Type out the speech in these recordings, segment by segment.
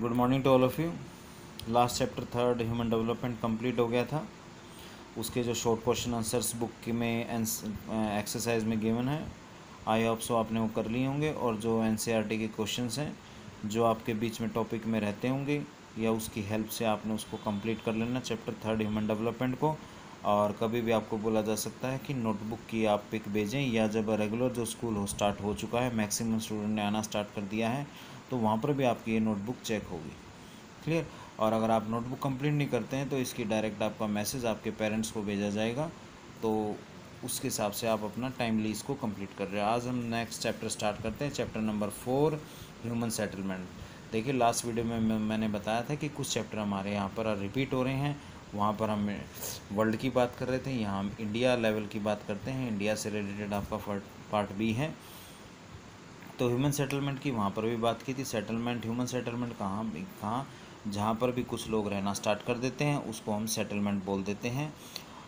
Good morning to all of you last chapter third human development complete हो गया था। उसके जो शॉर्ट क्वेश्चन आंसर्स बुक की में एक्सरसाइज में गिवन है आई होप सो आपने वो कर लिए होंगे और जो एन e के क्वेश्चन हैं, जो आपके बीच में टॉपिक में रहते होंगे, या उसकी हेल्प से आपने उसको कंप्लीट कर लेना चैप्टर थर्ड ह्यूमन डेवलपमेंट को। और कभी भी आपको बोला जा सकता है कि नोटबुक की आप पिक भेजें, या जब रेगुलर जो स्कूल हो स्टार्ट हो चुका है मैक्सिमम स्टूडेंट ने आना स्टार्ट कर दिया है तो वहाँ पर भी आपकी ये नोटबुक चेक होगी। क्लियर और अगर आप नोटबुक कंप्लीट नहीं करते हैं तो इसकी डायरेक्ट आपका मैसेज आपके पेरेंट्स को भेजा जाएगा। तो उसके हिसाब से आप अपना टाइमली इसको कंप्लीट कर रहे हैं। आज हम नेक्स्ट चैप्टर स्टार्ट करते हैं chapter number four human settlement देखिए लास्ट वीडियो में मैंने बताया था कि कुछ चैप्टर हमारे यहाँ पर रिपीट हो रहे हैं। वहाँ पर हम वर्ल्ड की बात कर रहे थे, यहाँ हम इंडिया लेवल की बात करते हैं। इंडिया से रिलेटेड आपका पार्ट बी है। तो ह्यूमन सेटलमेंट की वहाँ पर भी बात की थी। सेटलमेंट ह्यूमन सेटलमेंट कहाँ कहाँ जहाँ पर भी कुछ लोग रहना स्टार्ट कर देते हैं, उसको हम सेटलमेंट बोल देते हैं।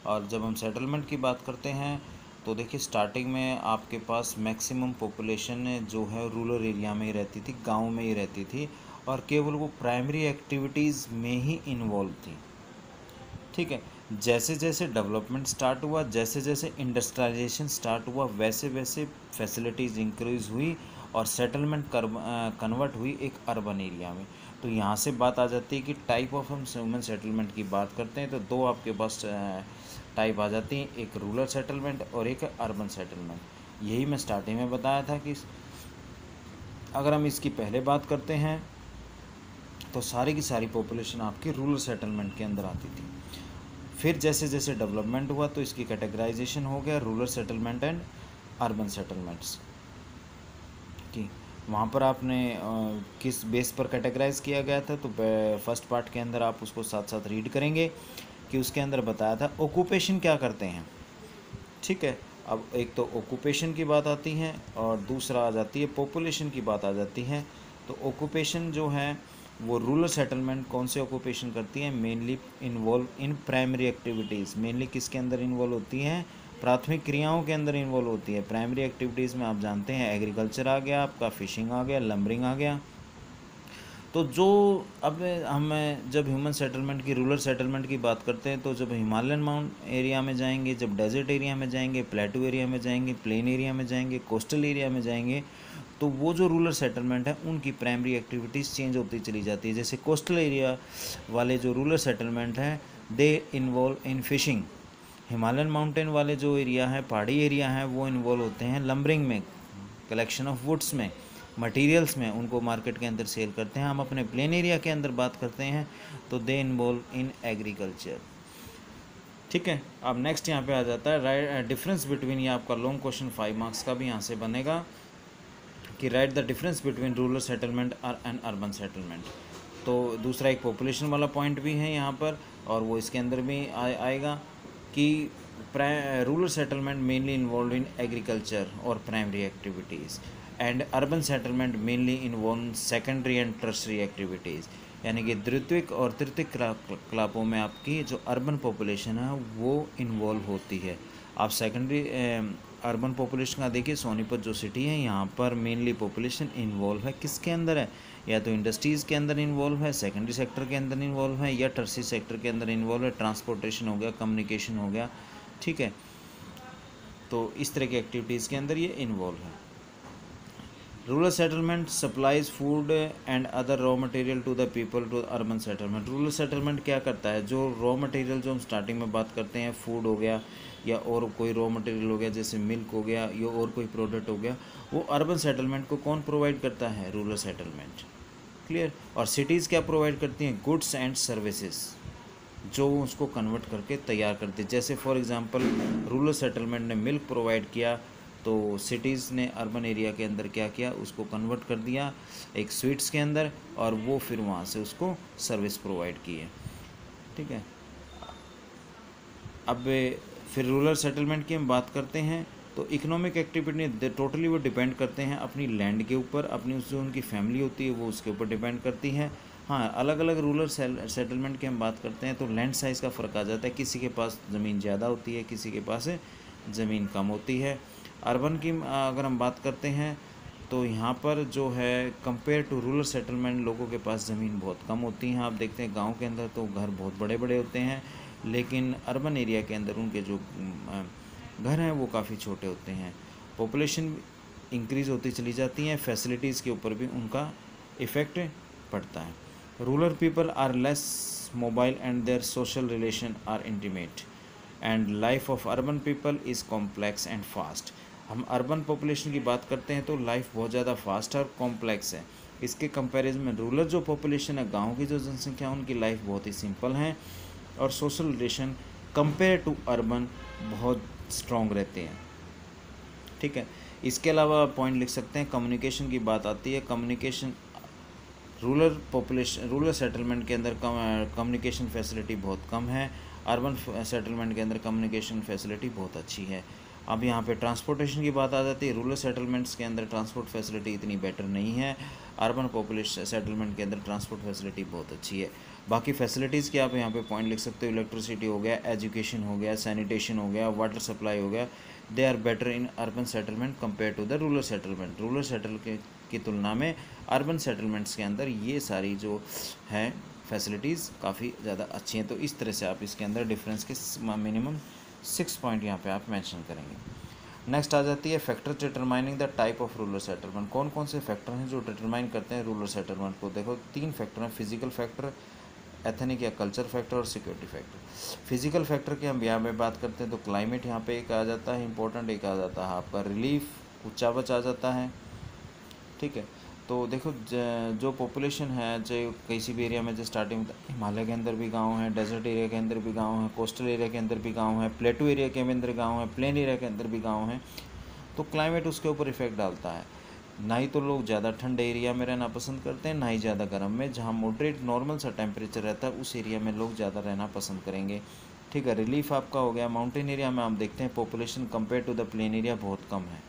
और जब हम सेटलमेंट की बात करते हैं तो देखिए स्टार्टिंग में आपके पास मैक्सिमम पॉपुलेशन जो है रूरल एरिया में ही रहती थी, गाँव में ही रहती थी और केवल वो प्राइमरी एक्टिविटीज़ में ही इन्वॉल्व थी। ठीक है? जैसे जैसे डेवलपमेंट स्टार्ट हुआ, जैसे जैसे इंडस्ट्रियलाइजेशन स्टार्ट हुआ, वैसे वैसे फैसिलिटीज़ इंक्रीज़ हुई और सेटलमेंट कन्वर्ट हुई एक अर्बन एरिया में। तो यहाँ से बात आ जाती है कि टाइप ऑफ़ हम ह्यूमन सेटलमेंट की बात करते हैं तो दो आपके पास टाइप आ जाती हैं, एक रूरल सेटलमेंट और एक अर्बन सेटलमेंट यही मैं स्टार्टिंग में बताया था कि अगर हम इसकी पहले बात करते हैं तो सारी की सारी पॉपुलेशन आपकी रूरल सेटलमेंट के अंदर आती थी। फिर जैसे जैसे डेवलपमेंट हुआ तो इसकी कैटेगराइजेशन हो गया rural settlement and urban settlements की वहाँ पर आपने किस बेस पर कैटेगराइज किया गया था? तो फ़र्स्ट पार्ट के अंदर आप उसको साथ साथ रीड करेंगे कि उसके अंदर बताया था ओक्यूपेशन क्या करते हैं। ठीक है? अब एक तो ओक्यूपेशन की बात आती है और दूसरा आ जाती है पॉपुलेशन की बात आ जाती है। तो ओक्यूपेशन जो है, वो रूरल सेटलमेंट कौन से ऑक्यूपेशन करती है? Mainly involve in primary activities. Mainly किसके अंदर इन्वॉल्व होती हैं? प्राथमिक क्रियाओं के अंदर इन्वॉल्व होती है। प्राइमरी एक्टिविटीज़ में आप जानते हैं एग्रीकल्चर आ गया, आपका फिशिंग आ गया लम्बरिंग आ गया। तो जो अब हम जब ह्यूमन सेटलमेंट की रूरल सेटलमेंट की बात करते हैं तो जब हिमालयन माउंट एरिया में जाएँगे, जब डेजर्ट एरिया में जाएँगे प्लेटू एरिया में जाएँगे प्लेन एरिया में जाएँगे कोस्टल एरिया में जाएँगे तो वो जो रूरल सेटलमेंट है, उनकी प्राइमरी एक्टिविटीज़ चेंज होती चली जाती है। जैसे कोस्टल एरिया वाले जो रूरल सेटलमेंट हैं they involve in fishing Himalayan mountain वाले जो एरिया है पहाड़ी एरिया है वो इन्वॉल्व होते हैं लम्बरिंग में कलेक्शन ऑफ़ वुड्स में मटेरियल्स में उनको मार्केट के अंदर सेल करते हैं। हम अपने प्लेन एरिया के अंदर बात करते हैं तो दे इन्वॉल्व इन एग्रीकल्चर ठीक है अब नेक्स्ट यहाँ पे आ जाता है राइट डिफरेंस बिटवीन ये आपका लॉन्ग क्वेश्चन फाइव मार्क्स का भी यहाँ से बनेगा कि right the difference between rural settlement and urban settlement तो दूसरा एक पॉपुलेशन वाला पॉइंट भी है यहाँ पर और वो इसके अंदर भी आ, आएगा। कि rural settlement mainly involve in agriculture और primary activities and urban settlement mainly involve secondary and tertiary activities यानी कि द्वितीयक और तृतीय क्लापों में आपकी जो अर्बन पॉपुलेशन है, वो इन्वॉल्व होती है। आप सेकेंडरी अर्बन पॉपुलेशन का देखिए, सोनीपत जो सिटी है, यहाँ पर मेनली पॉपुलेशन इन्वॉल्व है। किसके अंदर है? या तो इंडस्ट्रीज़ के अंदर इन्वॉल्व है सेकेंडरी सेक्टर के अंदर इन्वॉल्व है, या टर्सी सेक्टर के अंदर इन्वॉल्व है ट्रांसपोर्टेशन हो गया कम्युनिकेशन हो गया, ठीक है? तो इस तरह की एक्टिविटीज़ के अंदर ये इन्वॉल्व है। Rural settlement supplies food and other raw material to the people to urban settlement rural settlement क्या करता है? जो रॉ मटेरियल जो हम स्टार्टिंग में बात करते हैं फ़ूड हो गया या और कोई रॉ मटेरियल हो गया, जैसे मिल्क हो गया या और कोई प्रोडक्ट हो गया, वो अर्बन सेटलमेंट को कौन प्रोवाइड करता है? रूरल सेटलमेंट क्लियर और सिटीज़ क्या प्रोवाइड करती हैं? गुड्स एंड सर्विसेज़ जो उसको कन्वर्ट करके तैयार करते जैसे फॉर एग्जांपल रूरल सेटलमेंट ने मिल्क प्रोवाइड किया तो सिटीज़ ने अर्बन एरिया के अंदर क्या किया? उसको कन्वर्ट कर दिया एक स्वीट्स के अंदर और वो फिर वहाँ से उसको सर्विस प्रोवाइड की है ठीक है? अब फिर रूरल सेटलमेंट की हम बात करते हैं। तो इकोनॉमिक एक्टिविटी टोटली वो डिपेंड करते हैं अपनी लैंड के ऊपर। अपनी जो उनकी फैमिली होती है, वो उसके ऊपर डिपेंड करती है। हाँ अलग अलग रूरल सेटलमेंट की हम बात करते हैं तो लैंड साइज़ का फ़र्क आ जाता है। किसी के पास ज़मीन ज़्यादा होती है, किसी के पास ज़मीन कम होती है। अर्बन की अगर हम बात करते हैं तो यहाँ पर जो है कंपेयर टू रूरल सेटलमेंट लोगों के पास ज़मीन बहुत कम होती हैं। आप देखते हैं, गाँव के अंदर तो घर बहुत बड़े बड़े होते हैं, लेकिन अर्बन एरिया के अंदर उनके जो घर हैं, वो काफ़ी छोटे होते हैं। पॉपुलेशन इंक्रीज़ होती चली जाती हैं फैसिलिटीज़ के ऊपर भी उनका इफ़ेक्ट पड़ता है। Rural people are less mobile and their social relation are intimate and life of urban people is complex and fast हम अर्बन पॉपुलेशन की बात करते हैं तो लाइफ बहुत ज़्यादा फास्ट और कॉम्प्लेक्स है। इसके कंपैरिजन में रूरल जो पॉपुलेशन है, गाँव की जो जनसंख्या है, उनकी लाइफ बहुत ही सिंपल है और social relation compare to urban बहुत स्ट्रॉन्ग रहते हैं। ठीक है? इसके अलावा पॉइंट लिख सकते हैं कम्युनिकेशन की बात आती है। Communication rural population rural settlement के अंदर कम्युनिकेशन फैसिलिटी बहुत कम है। अर्बन सेटलमेंट के अंदर कम्युनिकेशन फैसिलिटी बहुत अच्छी है। अब यहाँ पे ट्रांसपोर्टेशन की बात आ जाती है। रूरल सेटलमेंट्स के अंदर ट्रांसपोर्ट फैसिलिटी इतनी बेटर नहीं है। अर्बन पॉपुलेशन सेटलमेंट के अंदर ट्रांसपोर्ट फैसिलिटी बहुत अच्छी है। बाकी फैसिलिटीज़ के आप यहाँ पे पॉइंट लिख सकते हो। इलेक्ट्रिसिटी हो गया एजुकेशन हो गया सैनिटेशन हो गया वाटर सप्लाई हो गया। They are better in urban settlement compare to the rural settlement rural settle की तुलना में अर्बन सेटलमेंट्स के अंदर ये सारी जो हैं फैसिलिटीज़ काफ़ी ज़्यादा अच्छी हैं। तो इस तरह से आप इसके अंदर डिफरेंस के मिनिमम सिक्स पॉइंट यहाँ पे आप मेंशन करेंगे। नेक्स्ट आ जाती है factor determining the type of rural settlement कौन कौन से फैक्टर हैं जो डिटरमाइन करते हैं रूरल सेटलमेंट को? देखो, तीन फैक्टर हैं फ़िज़िकल फैक्टर एथनिक या कल्चर फैक्टर और सिक्योरिटी फैक्टर फ़िज़िकल फैक्टर की हम यहाँ पे बात करते हैं तो क्लाइमेट यहाँ पे एक आ जाता है इंपॉर्टेंट एक आ जाता है। आपका रिलीफ बच आ जाता है। ठीक है? तो देखो, जो पॉपुलेशन है, जो किसी भी एरिया में, जो स्टार्टिंग हिमालय के अंदर भी गाँव है डेजर्ट एरिया के अंदर भी गाँव है कोस्टल एरिया के अंदर भी गाँव है प्लेटू एरिया के अंदर गाँव है प्लेन एरिया के अंदर भी गाँव है तो क्लाइमेट उसके ऊपर इफ़ेक्ट डालता है। ना ही तो लोग ज़्यादा ठंडे एरिया में रहना पसंद करते हैं, ना ही ज़्यादा गर्म में, जहाँ मॉडरेट नॉर्मल सा टेम्परेचर रहता है, उस एरिया में लोग ज़्यादा रहना पसंद करेंगे। ठीक है रिलीफ आपका हो गया। माउंटेन एरिया में आप देखते हैं population compare to the plane area बहुत कम है।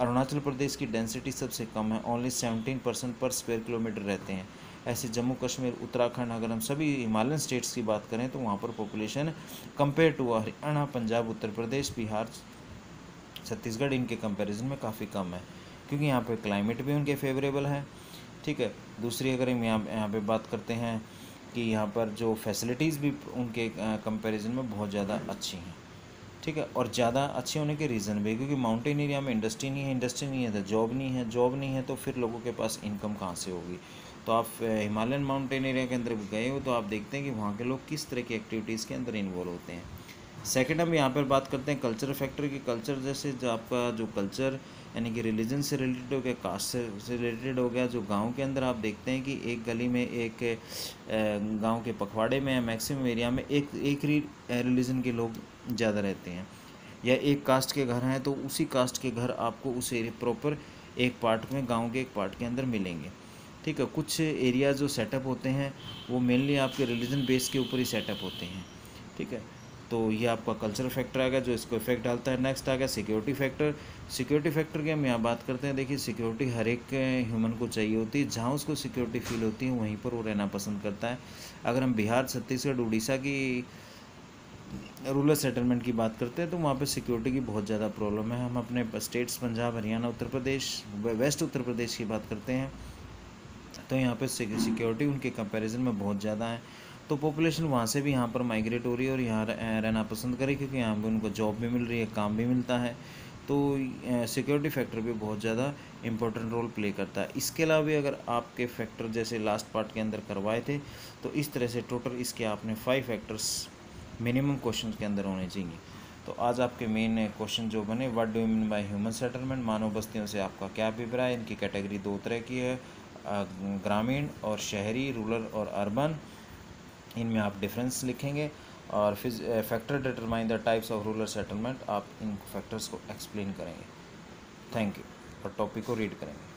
अरुणाचल प्रदेश की डेंसिटी सबसे कम है। Only seventeen percent per square kilometre रहते हैं। ऐसे जम्मू कश्मीर, उत्तराखंड, अगर हम सभी हिमालयन स्टेट्स की बात करें तो वहाँ पर population compare to Haryana, Punjab, Uttar Pradesh, Bihar, Chhattisgarh, इनके कंपैरिजन में काफ़ी कम है। क्योंकि यहाँ पे क्लाइमेट भी उनके फेवरेबल है। ठीक है? दूसरी अगर हम यहाँ यहाँ पे बात करते हैं कि यहाँ पर जो फैसिलिटीज़ भी उनके कंपैरिजन में बहुत ज़्यादा अच्छी हैं। ठीक है, और ज़्यादा अच्छे होने के रीज़न भी क्योंकि माउंटेन एरिया में इंडस्ट्री नहीं है इंडस्ट्री नहीं है तो जॉब नहीं है जॉब नहीं है तो फिर लोगों के पास इनकम कहाँ से होगी? तो आप हिमालयन माउंटेन एरिया के अंदर गए हो तो आप देखते हैं कि वहाँ के लोग किस तरह की एक्टिविटीज़ के अंदर इन्वॉल्व होते हैं। सेकेंड हम यहाँ पर बात करते हैं कल्चर फैक्टर की। कल्चर जैसे जो आपका जो कल्चर यानी कि रिलीजन से रिलेटेड हो गया कास्ट से रिलेटेड हो गया, जो गाँव के अंदर आप देखते हैं कि एक गली में, एक गाँव के पखवाड़े में या मैक्सिमम एरिया में एक एक ही रिलीजन के लोग ज़्यादा रहते हैं। या एक कास्ट के घर हैं तो उसी कास्ट के घर आपको उस एरिया प्रॉपर एक पार्ट में, गाँव के एक पार्ट के अंदर मिलेंगे। ठीक है, कुछ एरिया जो सेटअप होते हैं, वो मेनली आपके रिलीजन बेस के ऊपर ही सेटअप होते हैं। ठीक है तो ये आपका कल्चरल फैक्टर आ गया जो इसको इफ़ेक्ट डालता है। नेक्स्ट आ गया सिक्योरिटी फैक्टर सिक्योरिटी फैक्टर की हम यहाँ बात करते हैं। देखिए सिक्योरिटी हर एक ह्यूमन को चाहिए होती है। जहाँ उसको सिक्योरिटी फील होती है, वहीं पर वो रहना पसंद करता है। अगर हम बिहार, छत्तीसगढ़, उड़ीसा की रूरल सेटलमेंट की बात करते हैं तो वहाँ पे सिक्योरिटी की बहुत ज़्यादा प्रॉब्लम है। हम अपने स्टेट्स पंजाब, हरियाणा, उत्तर प्रदेश वेस्ट उत्तर प्रदेश की बात करते हैं। तो यहाँ पे सिक्योरिटी उनके कंपैरिजन में बहुत ज़्यादा है। तो पॉपुलेशन वहाँ से भी यहाँ पर माइग्रेट हो रही है और यहाँ रहना पसंद करे क्योंकि यहाँ पर उनको जॉब भी मिल रही है, काम भी मिलता है। तो सिक्योरिटी फैक्टर भी बहुत ज़्यादा इंपॉर्टेंट रोल प्ले करता है। इसके अलावा भी अगर आपके फैक्टर जैसे लास्ट पार्ट के अंदर करवाए थे तो इस तरह से टोटल इसके आपने फाइव फैक्टर्स मिनिमम क्वेश्चन के अंदर होने चाहिए। तो आज आपके मेन क्वेश्चन जो बने what do mean by human settlement मानव बस्तियों से आपका क्या अभिप्राय इनकी कैटेगरी दो तरह की है ग्रामीण और शहरी रूरल और अर्बन इनमें आप डिफरेंस लिखेंगे और फिज factor determine the types of rural settlement आप इन फैक्टर्स को एक्सप्लेन करेंगे। थैंक यू और टॉपिक को रीड करेंगे।